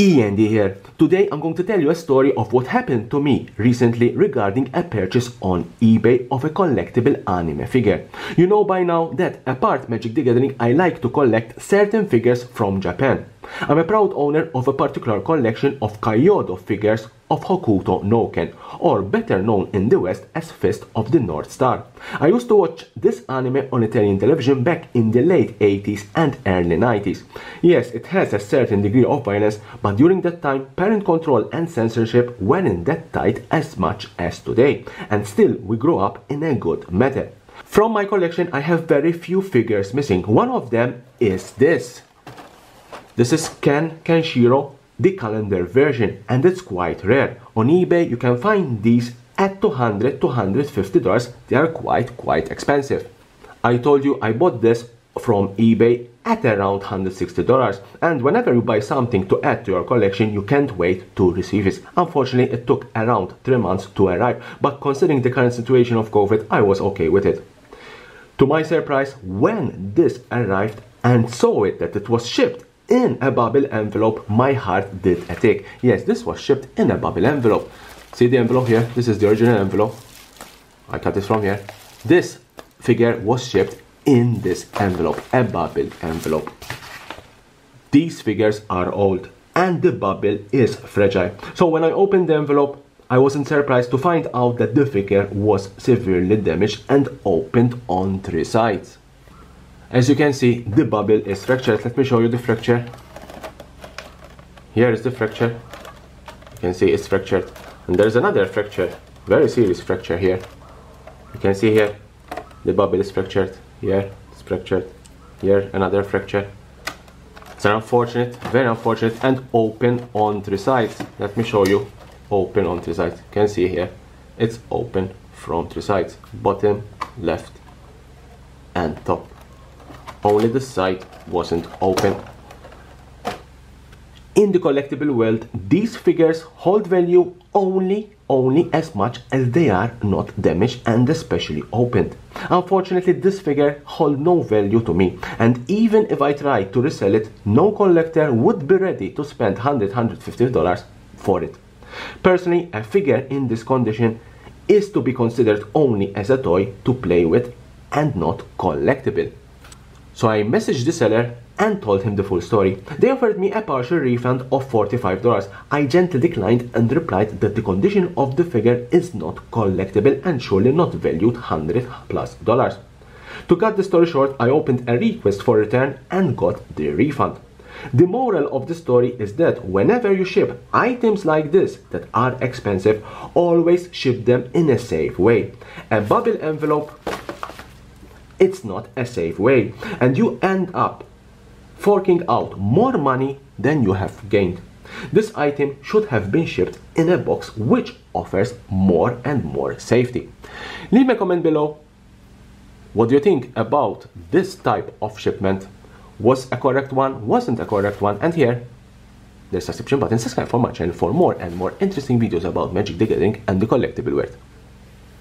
Ian here. Today I'm going to tell you a story of what happened to me recently regarding a purchase on eBay of a collectible anime figure. You know by now that apart Magic the Gathering I like to collect certain figures from Japan. I'm a proud owner of a particular collection of Kaiyodo figures of Hokuto no Ken, or better known in the West as Fist of the North Star. I used to watch this anime on Italian television back in the late 80s and early 90s. Yes, it has a certain degree of violence, but during that time, parent control and censorship weren't that tight as much as today, and still we grew up in a good method. From my collection, I have very few figures missing. One of them is this. This is Ken Kenshiro, the calendar version, and it's quite rare. On eBay, you can find these at 200 250 dollars. They are quite, quite expensive. I told you I bought this from eBay at around $160 and whenever you buy something to add to your collection you can't wait to receive it. Unfortunately it took around 3 months to arrive but considering the current situation of COVID I was okay with it. To my surprise when this arrived and saw it that it was shipped in a bubble envelope, my heart did a tick. Yes, this was shipped in a bubble envelope. See the envelope here? This is the original envelope. I cut it from here. This figure was shipped in this envelope, a bubble envelope. These figures are old and the bubble is fragile. So when I opened the envelope, I wasn't surprised to find out that the figure was severely damaged and opened on three sides. As you can see, the bubble is fractured. Let me show you the fracture. Here is the fracture. You can see it's fractured. And there's another fracture, very serious fracture here. You can see here, the bubble is fractured. Here, it's fractured. Here, another fracture. It's an unfortunate, very unfortunate, and open on three sides. Let me show you. Open on three sides. You can see here, it's open from three sides. Bottom, left, and top only the site wasn't open. In the collectible world, these figures hold value only only as much as they are not damaged and especially opened. Unfortunately, this figure hold no value to me and even if I tried to resell it, no collector would be ready to spend 100 $150 for it. Personally, a figure in this condition is to be considered only as a toy to play with and not collectible. So I messaged the seller and told him the full story. They offered me a partial refund of $45. I gently declined and replied that the condition of the figure is not collectible and surely not valued 100 plus dollars. To cut the story short, I opened a request for return and got the refund. The moral of the story is that whenever you ship items like this that are expensive, always ship them in a safe way. A bubble envelope it's not a safe way and you end up forking out more money than you have gained. This item should have been shipped in a box which offers more and more safety. Leave me a comment below. What do you think about this type of shipment? Was a correct one? Wasn't a correct one? And here, there's a subscription button. Subscribe for my channel for more and more interesting videos about Magic the Gathering and the collectible world.